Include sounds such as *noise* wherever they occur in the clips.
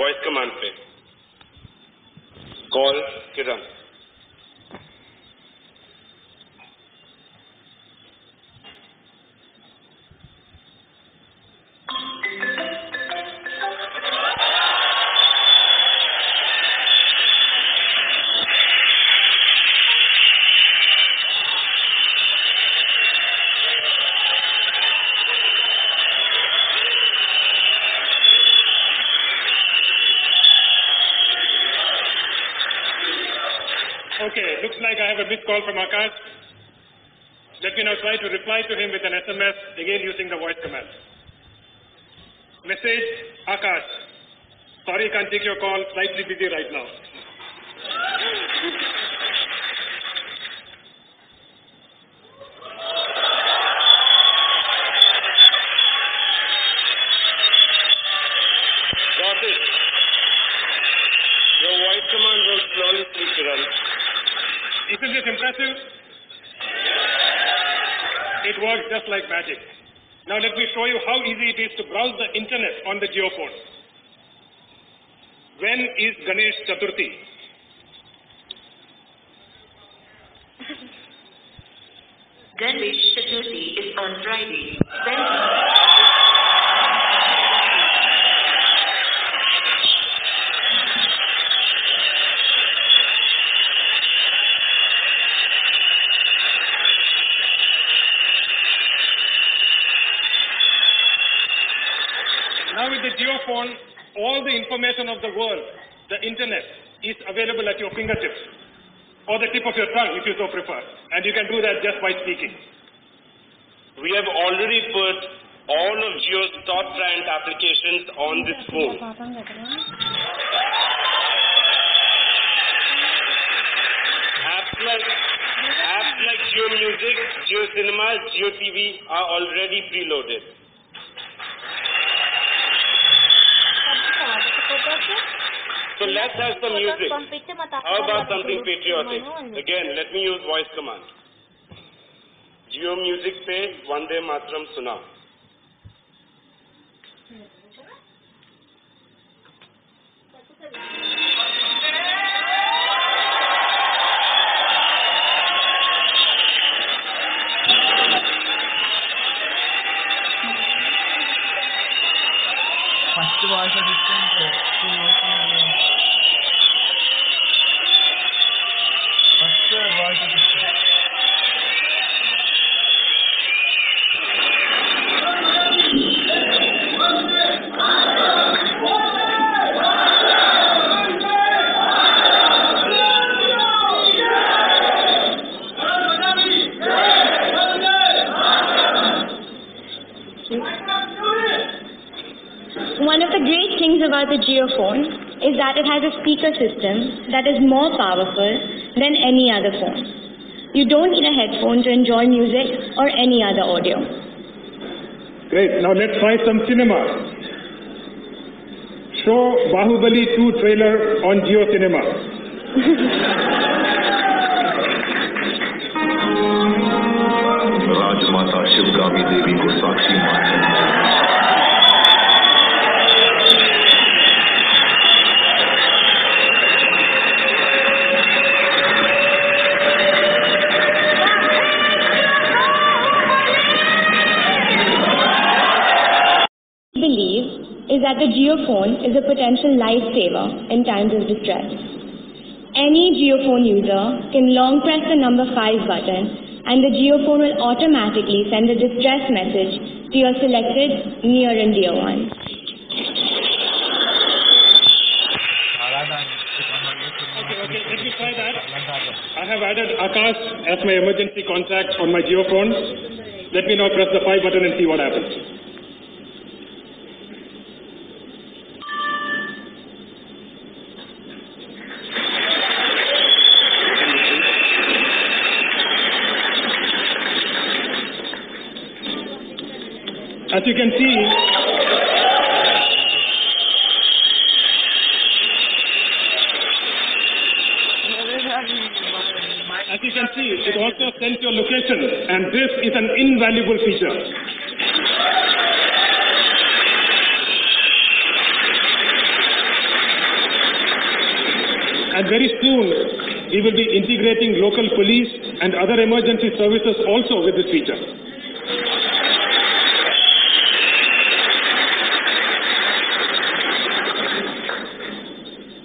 voice command पे call Kiran. Okay, looks like I have a missed call from Akash. Let me now try to reply to him with an SMS, again using the voice command. Message, Akash. Sorry, I can't take your call, slightly busy right now. Got it. Your voice command works flawlessly, Kiran. Isn't this impressive? It works just like magic. Now let me show you how easy it is to browse the internet on the JioPhone. When is Ganesh Chaturthi? Ganesh Chaturthi is on Friday, 20. Now with the JioPhone, all the information of the world, the internet, is available at your fingertips or the tip of your tongue if you so prefer. And you can do that just by speaking. We have already put all of Jio's top ranked applications on this phone. Apps like apps like Jio Music, Jio Cinema, Jio TV are already preloaded. So let's have some music. How about something patriotic? Again, let me use voice command. Jio Music पे Vande Matram. सुनाओ things about the JioPhone is that it has a speaker system that is more powerful than any other phone. You don't need a headphone to enjoy music or any other audio. Great. Now let's try some cinema. Show Bahubali 2 trailer on Jio Cinema. *laughs* is that the JioPhone is a potential lifesaver in times of distress. Any JioPhone user can long press the number 5 button and the JioPhone will automatically send a distress message to your selected near and dear one. I have added Akash as my emergency contact on my JioPhone. Let me now press the 5 button and see what happens. As you can see, as you can see, it also sends your location, and this is an invaluable feature. And very soon, we will be integrating local police and other emergency services also with this feature.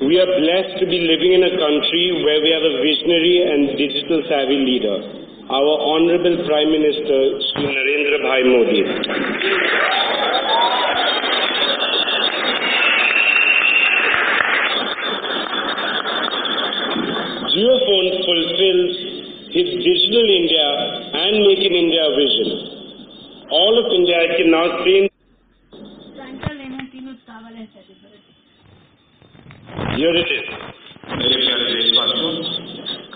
We are blessed to be living in a country where we have a visionary and digital savvy leader, our Honorable Prime Minister Shri Narendra Bhai Modi. JioPhone fulfills his Digital India and Make in India vision. All of India can now stay Here it is. मेरे प्यारे देशवासियों,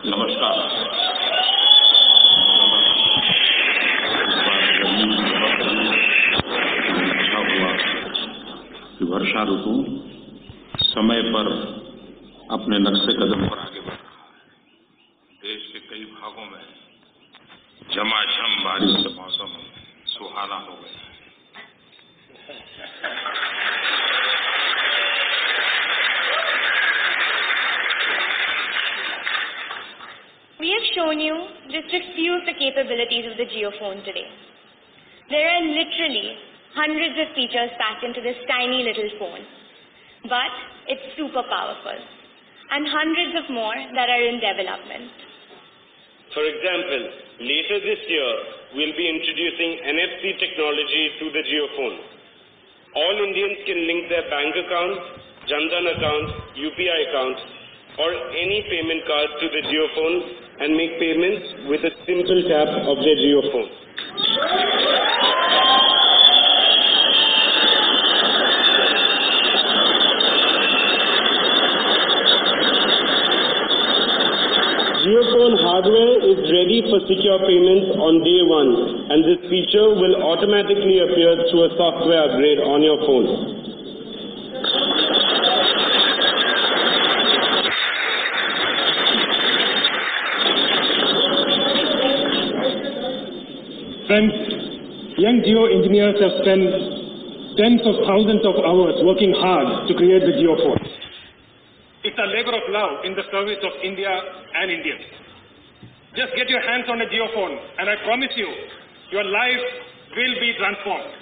नमस्कार वर्षा ऋतु समय पर अपने नक्शे कदम पर shown you just a few of the capabilities of the JioPhone today. There are literally hundreds of features packed into this tiny little phone. But it's super powerful. And hundreds of more that are in development. For example, later this year, we'll be introducing NFC technology to the JioPhone. All Indians can link their bank accounts, Jan Dhan accounts, UPI accounts, or any payment card to the JioPhone and make payments with a simple tap of their JioPhone. JioPhone hardware is ready for secure payments on day one, and this feature will automatically appear through a software upgrade on your phone. Friends, young Jio engineers have spent tens of thousands of hours working hard to create the JioPhone. It's a labor of love in the service of India and Indians. Just get your hands on a JioPhone and I promise you, your life will be transformed.